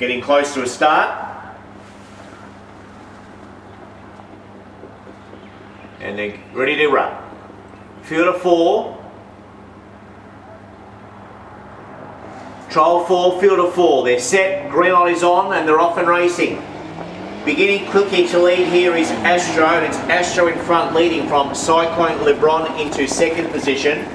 getting close to a start. And they're ready to run. Field of four. Trial four, field of four. They're set, green light is on, and they're off and racing. Beginning quickly to lead here is Astro, and it's Astro in front leading from Cyclone LeBron into second position.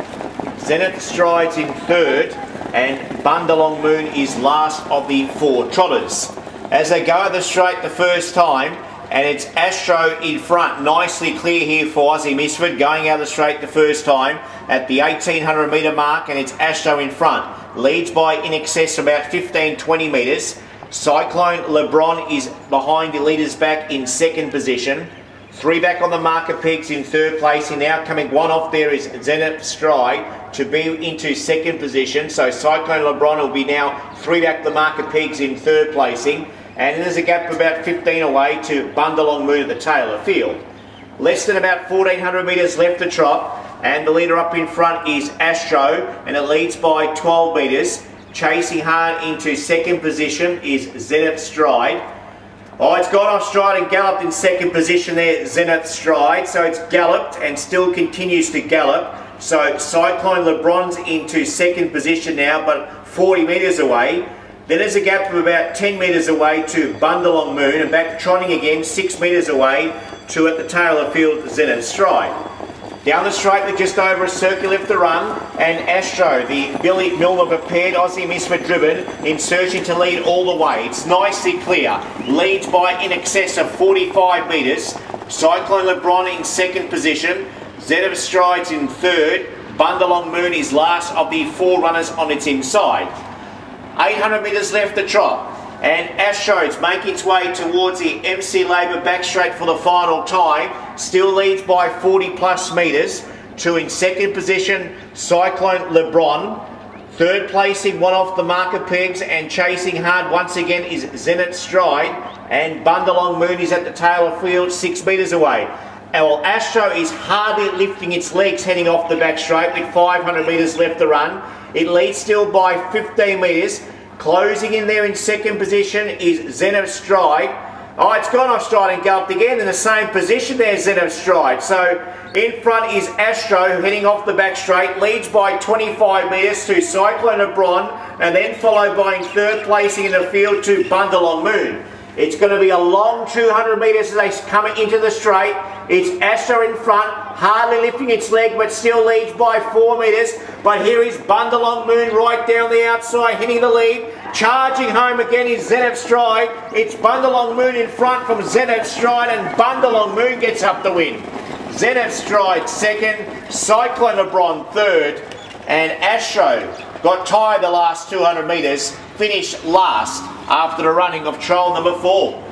Zenith strides in third, and Bundalong Moon is last of the four trotters. As they go the straight the first time, and it's Astro in front, nicely clear here for Aussie Misford, going out of the straight the first time at the 1800 metre mark, and it's Astro in front. Leads by in excess of about 15-20 metres. Cyclone LeBron is behind the leaders back in second position. Three back on the marker pegs in third place. And now coming one off there is Zenith Stride to be into second position. So Cyclone LeBron will be now three back the marker pegs in third placing. And there's a gap of about 15 away to Bundalong Moon at the tail of field. Less than about 1400 metres left to trot. And the leader up in front is Astro. And it leads by 12 metres. Chasing hard into second position is Zenith Stride. Oh, it's gone off stride and galloped in second position there, Zenith Stride. So it's galloped and still continues to gallop. So Cyclone LeBron's into second position now, but 40 metres away. Then there's a gap of about 10 metres away to Bundalong Moon and back trotting again, 6 metres away to at the tail of field Zenith Stride. Down the straight with just over a circle left the run, and Astro, the Billy Milner prepared Aussie Misfit driven, in searching to lead all the way. It's nicely clear. Leads by in excess of 45 metres. Cyclone LeBron in second position. Zenith Strides in third. Bundalong Moon is last of the four runners on its inside. 800 metres left to trot. And Astros make its way towards the MC Labour backstraight for the final time. Still leads by 40 plus metres to in second position Cyclone LeBron. Third placing one off the marker pegs and chasing hard once again is Zenith Stride. And Bundalong Moon is at the tail of field six metres away. Well, Astro is hardly lifting its legs heading off the back straight with 500 metres left to run. It leads still by 15 metres. Closing in there in second position is Zenith Stride. Oh, it's gone off stride and galloped again in the same position there, Zenith Stride. So in front is Astro heading off the back straight, leads by 25 metres to Cyclone LeBron, and then followed by in third placing in the field to Bundalong Moon. It's going to be a long 200 metres as they come into the straight. It's Astro in front, hardly lifting its leg, but still leads by 4 metres. But here is Bundalong Moon right down the outside, hitting the lead. Charging home again is Zenith Stride. It's Bundalong Moon in front from Zenith Stride, and Bundalong Moon gets up the win. Zenith Stride second, Cyclone LeBron third, and Astro got tired the last 200 metres, finished last after the running of trial number four.